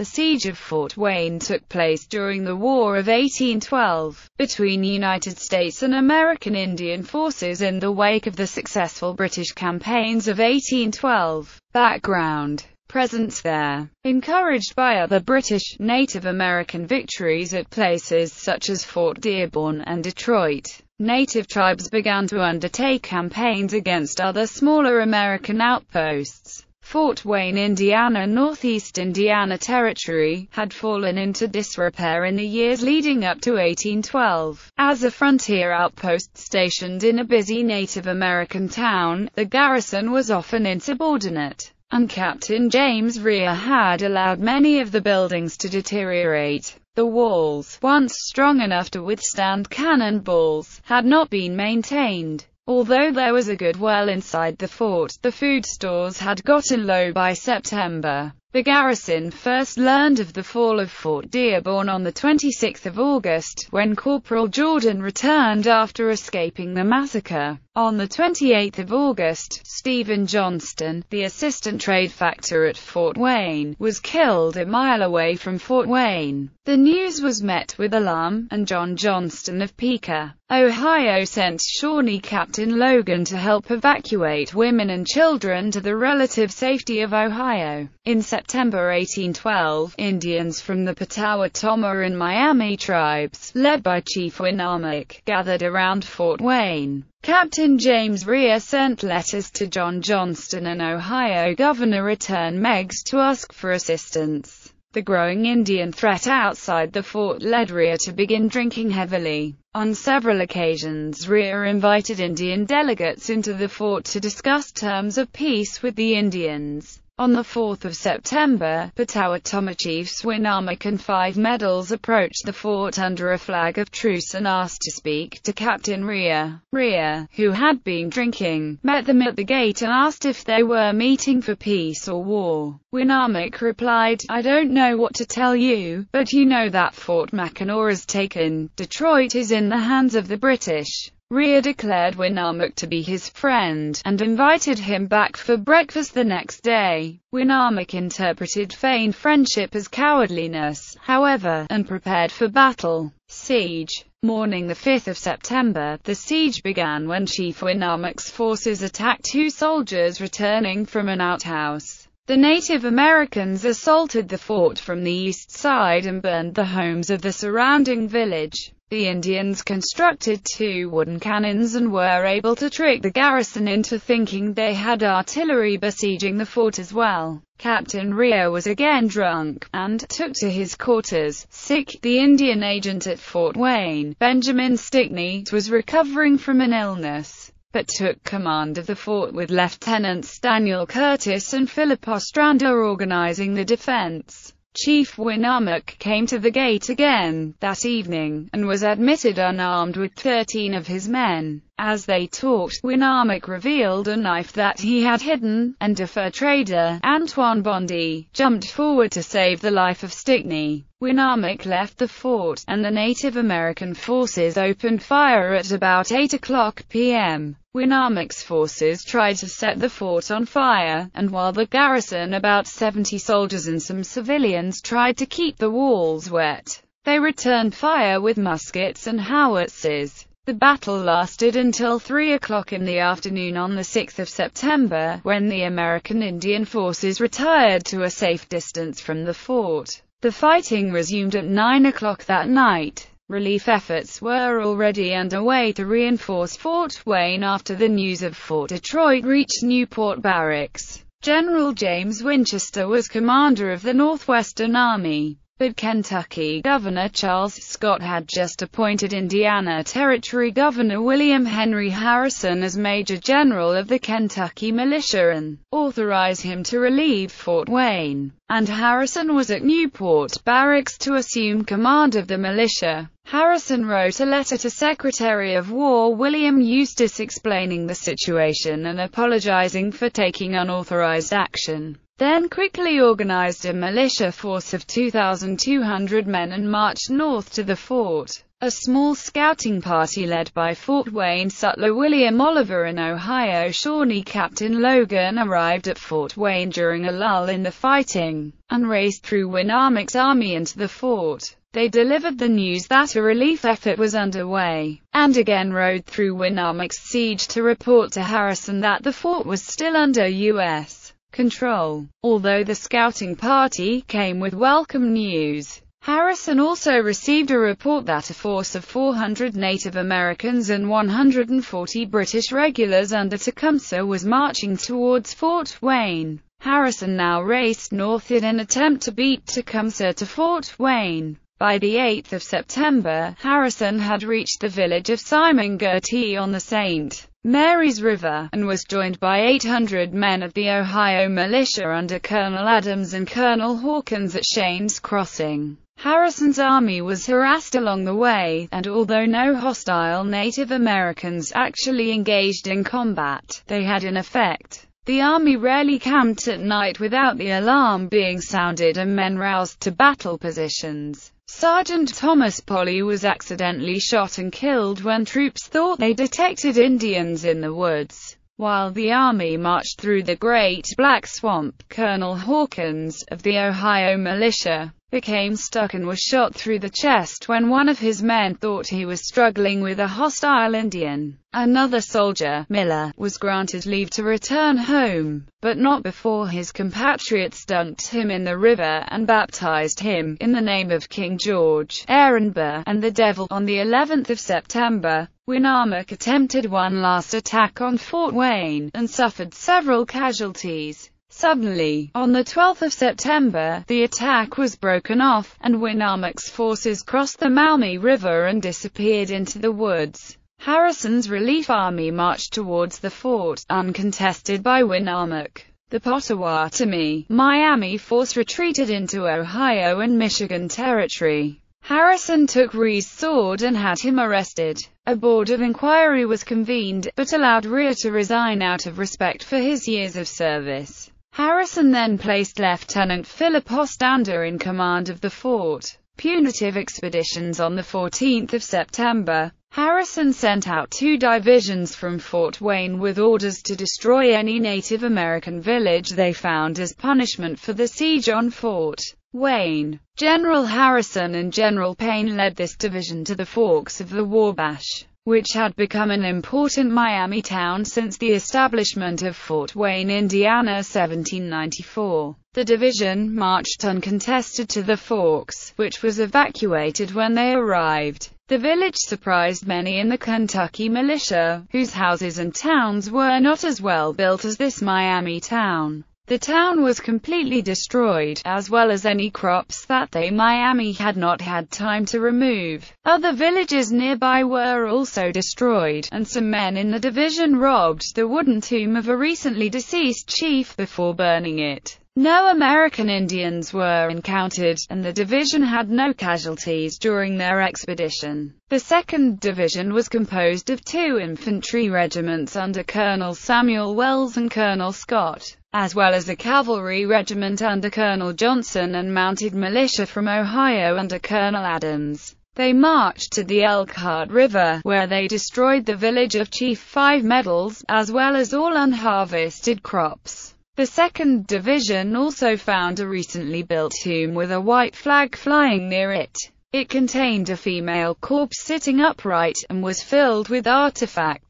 The siege of Fort Wayne took place during the War of 1812, between United States and American Indian forces in the wake of the successful British campaigns of 1812. Background presence there. Encouraged by other British, Native American victories at places such as Fort Dearborn and Detroit, Native tribes began to undertake campaigns against other smaller American outposts. Fort Wayne, Indiana Northeast Indiana Territory, had fallen into disrepair in the years leading up to 1812. As a frontier outpost stationed in a busy Native American town, the garrison was often insubordinate and Captain James Rhea had allowed many of the buildings to deteriorate. The walls, once strong enough to withstand cannonballs, had not been maintained. Although there was a good well inside the fort, the food stores had gotten low by September. The garrison first learned of the fall of Fort Dearborn on 26 August, when Corporal Jordan returned after escaping the massacre. On 28 August, Stephen Johnston, the assistant trade factor at Fort Wayne, was killed a mile away from Fort Wayne. The news was met with alarm, and John Johnston of Piqua, Ohio sent Shawnee Captain Logan to help evacuate women and children to the relative safety of Ohio. In September 1812, Indians from the Potawatomi and Miami tribes, led by Chief Winnamuk, gathered around Fort Wayne. Captain James Rhea sent letters to John Johnston and Ohio Governor Return Meigs to ask for assistance. The growing Indian threat outside the fort led Rhea to begin drinking heavily. On several occasions Rhea invited Indian delegates into the fort to discuss terms of peace with the Indians. On 4 September, Potawatomi chiefs Winnamuk and Five Medals approached the fort under a flag of truce and asked to speak to Captain Rhea. Rhea, who had been drinking, met them at the gate and asked if they were meeting for peace or war. Winnamuk replied, I don't know what to tell you, but you know that Fort Mackinac is taken, Detroit is in the hands of the British. Rhea declared Winnamuk to be his friend, and invited him back for breakfast the next day. Winnamuk interpreted feigned friendship as cowardliness, however, and prepared for battle. Siege Morning 5 September, the siege began when Chief Winnamuk's forces attacked two soldiers returning from an outhouse. The Native Americans assaulted the fort from the east side and burned the homes of the surrounding village. The Indians constructed two wooden cannons and were able to trick the garrison into thinking they had artillery besieging the fort as well. Captain Rhea was again drunk, and took to his quarters, sick. The Indian agent at Fort Wayne, Benjamin Stickney, was recovering from an illness, but took command of the fort with Lieutenants Daniel Curtis and Philip Ostrander organizing the defense. Chief Winnamuk came to the gate again that evening, and was admitted unarmed with 13 of his men. As they talked, Winnamuk revealed a knife that he had hidden, and a fur trader, Antoine Bondy, jumped forward to save the life of Stickney. Winnamuk left the fort, and the Native American forces opened fire at about 8 o'clock p.m. Winnamuk's forces tried to set the fort on fire, and while the garrison, about 70 soldiers and some civilians tried to keep the walls wet, they returned fire with muskets and howitzers. The battle lasted until 3 o'clock in the afternoon on the 6th of September, when the American Indian forces retired to a safe distance from the fort. The fighting resumed at 9 o'clock that night. Relief efforts were already underway to reinforce Fort Wayne after the news of Fort Detroit reached Newport Barracks. General James Winchester was commander of the Northwestern Army. But Kentucky Governor Charles Scott had just appointed Indiana Territory Governor William Henry Harrison as Major General of the Kentucky Militia and authorized him to relieve Fort Wayne. And Harrison was at Newport Barracks to assume command of the militia. Harrison wrote a letter to Secretary of War William Eustis explaining the situation and apologizing for taking unauthorized action then quickly organized a militia force of 2,200 men and marched north to the fort. A small scouting party led by Fort Wayne sutler William Oliver and Ohio Shawnee Captain Logan arrived at Fort Wayne during a lull in the fighting, and raced through Winnamac's army into the fort. They delivered the news that a relief effort was underway, and again rode through Winnamac's siege to report to Harrison that the fort was still under U.S. control. Although the scouting party came with welcome news, Harrison also received a report that a force of 400 Native Americans and 140 British regulars under Tecumseh was marching towards Fort Wayne. Harrison now raced north in an attempt to beat Tecumseh to Fort Wayne. By the 8th of September, Harrison had reached the village of Simon Girty on the St. Mary's River, and was joined by 800 men of the Ohio militia under Colonel Adams and Colonel Hawkins at Shane's Crossing. Harrison's army was harassed along the way, and although no hostile Native Americans actually engaged in combat, they had an effect. The army rarely camped at night without the alarm being sounded and men roused to battle positions. Sergeant Thomas Polly was accidentally shot and killed when troops thought they detected Indians in the woods. While the army marched through the Great Black Swamp, Colonel Hawkins, of the Ohio Militia, became stuck and was shot through the chest when one of his men thought he was struggling with a hostile Indian. Another soldier, Miller, was granted leave to return home, but not before his compatriots dunked him in the river and baptized him, in the name of King George, Aaron Burr, and the Devil. On the 11th of September, Winnamac attempted one last attack on Fort Wayne, and suffered several casualties. Suddenly, on the 12th of September, the attack was broken off, and Winnamac's forces crossed the Maumee River and disappeared into the woods. Harrison's relief army marched towards the fort, uncontested by Winnamac. The Potawatomi, Miami force retreated into Ohio and Michigan Territory. Harrison took Rhea's sword and had him arrested. A board of inquiry was convened, but allowed Rhea to resign out of respect for his years of service. Harrison then placed Lieutenant Philip Ostrander in command of the fort. Punitive expeditions On 14 September, Harrison sent out two divisions from Fort Wayne with orders to destroy any Native American village they found as punishment for the siege on Fort Wayne. General Harrison and General Payne led this division to the forks of the Wabash which had become an important Miami town since the establishment of Fort Wayne, Indiana 1794. The division marched uncontested to the Forks, which was evacuated when they arrived. The village surprised many in the Kentucky militia, whose houses and towns were not as well built as this Miami town. The town was completely destroyed, as well as any crops that they Miami had not had time to remove. Other villages nearby were also destroyed, and some men in the division robbed the wooden tomb of a recently deceased chief before burning it. No American Indians were encountered, and the division had no casualties during their expedition. The 2nd Division was composed of two infantry regiments under Colonel Samuel Wells and Colonel Scott, as well as a cavalry regiment under Colonel Johnson and mounted militia from Ohio under Colonel Adams. They marched to the Elkhart River, where they destroyed the village of Chief Five Medals, as well as all unharvested crops. The 2nd Division also found a recently built tomb with a white flag flying near it. It contained a female corpse sitting upright, and was filled with artifacts.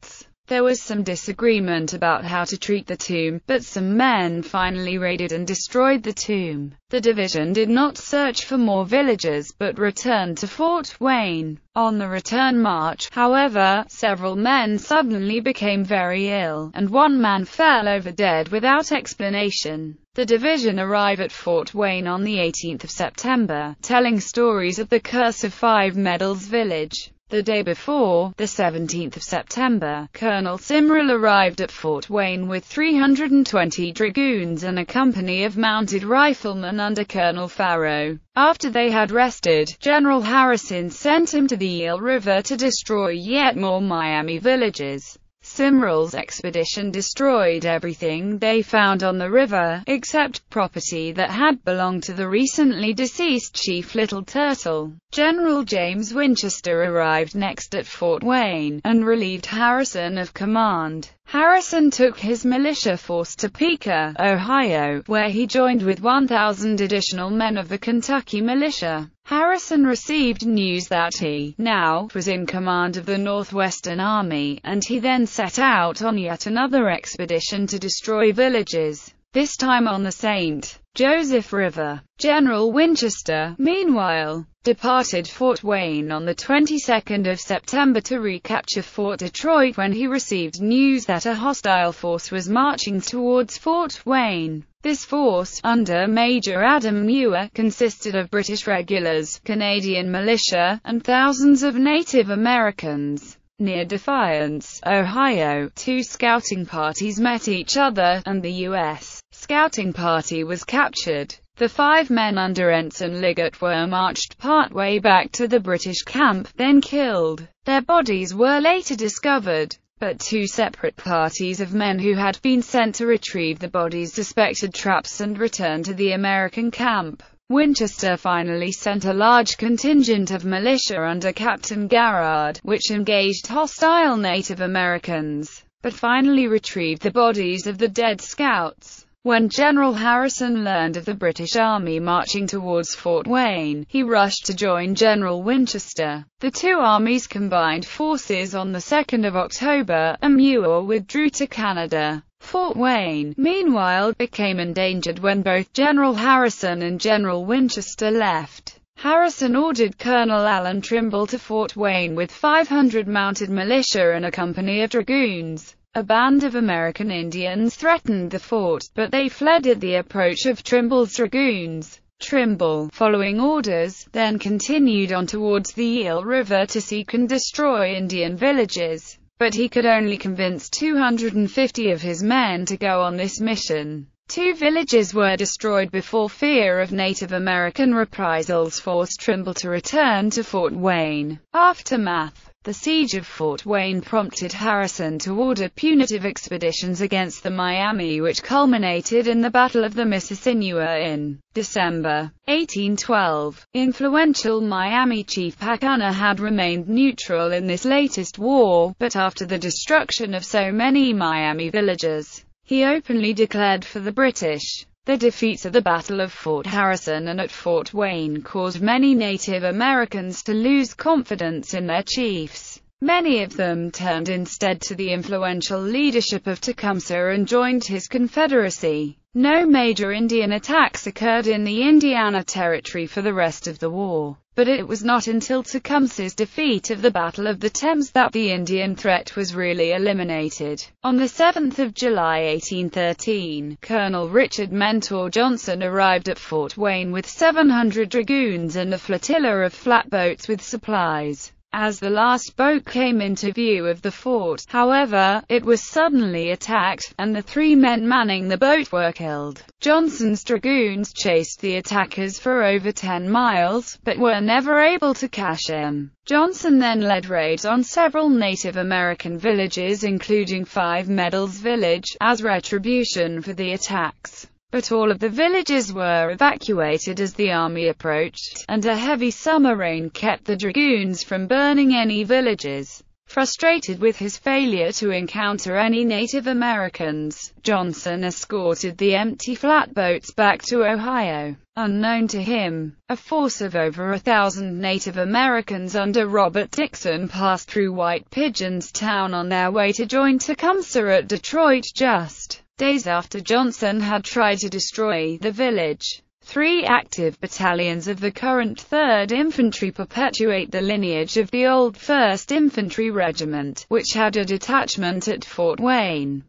There was some disagreement about how to treat the tomb, but some men finally raided and destroyed the tomb. The division did not search for more villages, but returned to Fort Wayne. On the return march, however, several men suddenly became very ill, and one man fell over dead without explanation. The division arrived at Fort Wayne on the 18th of September, telling stories of the Curse of Five Medals village. The day before, the 17th of September, Colonel Simrall arrived at Fort Wayne with 320 dragoons and a company of mounted riflemen under Colonel Farrow. After they had rested, General Harrison sent him to the Eel River to destroy yet more Miami villages. Simrall's expedition destroyed everything they found on the river, except property that had belonged to the recently deceased Chief Little Turtle. General James Winchester arrived next at Fort Wayne, and relieved Harrison of command. Harrison took his militia force to Piqua, Ohio, where he joined with 1,000 additional men of the Kentucky militia. Harrison received news that he, now, was in command of the Northwestern Army, and he then set out on yet another expedition to destroy villages, this time on the St. Joseph River. General Winchester, meanwhile, departed Fort Wayne on the 22nd of September to recapture Fort Detroit when he received news that a hostile force was marching towards Fort Wayne. This force, under Major Adam Muir, consisted of British regulars, Canadian militia, and thousands of Native Americans. Near Defiance, Ohio, two scouting parties met each other, and the U.S. scouting party was captured. The five men under Ensign Liggett were marched partway back to the British camp, then killed. Their bodies were later discovered but two separate parties of men who had been sent to retrieve the bodies suspected traps and returned to the American camp. Winchester finally sent a large contingent of militia under Captain Garrard, which engaged hostile Native Americans, but finally retrieved the bodies of the dead scouts. When General Harrison learned of the British Army marching towards Fort Wayne, he rushed to join General Winchester. The two armies combined forces on the 2nd of October, and Muir withdrew to Canada. Fort Wayne, meanwhile, became endangered when both General Harrison and General Winchester left. Harrison ordered Colonel Allen Trimble to Fort Wayne with 500 mounted militia and a company of dragoons. A band of American Indians threatened the fort, but they fled at the approach of Trimble's dragoons. Trimble, following orders, then continued on towards the Eel River to seek and destroy Indian villages, but he could only convince 250 of his men to go on this mission. Two villages were destroyed before fear of Native American reprisals forced Trimble to return to Fort Wayne. Aftermath the siege of Fort Wayne prompted Harrison to order punitive expeditions against the Miami which culminated in the Battle of the Mississinewa in December 1812. Influential Miami chief Pacanna had remained neutral in this latest war, but after the destruction of so many Miami villages, he openly declared for the British. The defeats at the Battle of Fort Harrison and at Fort Wayne caused many Native Americans to lose confidence in their chiefs. Many of them turned instead to the influential leadership of Tecumseh and joined his confederacy. No major Indian attacks occurred in the Indiana Territory for the rest of the war, but it was not until Tecumseh's defeat of the Battle of the Thames that the Indian threat was really eliminated. On the 7th of July 1813, Colonel Richard Mentor Johnson arrived at Fort Wayne with 700 dragoons and a flotilla of flatboats with supplies. As the last boat came into view of the fort, however, it was suddenly attacked, and the three men manning the boat were killed. Johnson's dragoons chased the attackers for over 10 miles, but were never able to catch him. Johnson then led raids on several Native American villages including Five Medals Village, as retribution for the attacks but all of the villages were evacuated as the army approached, and a heavy summer rain kept the dragoons from burning any villages. Frustrated with his failure to encounter any Native Americans, Johnson escorted the empty flatboats back to Ohio. Unknown to him, a force of over a thousand Native Americans under Robert Dickson passed through White Pigeons Town on their way to join Tecumseh at Detroit just days after Johnson had tried to destroy the village. Three active battalions of the current 3rd Infantry perpetuate the lineage of the old 1st Infantry Regiment, which had a detachment at Fort Wayne.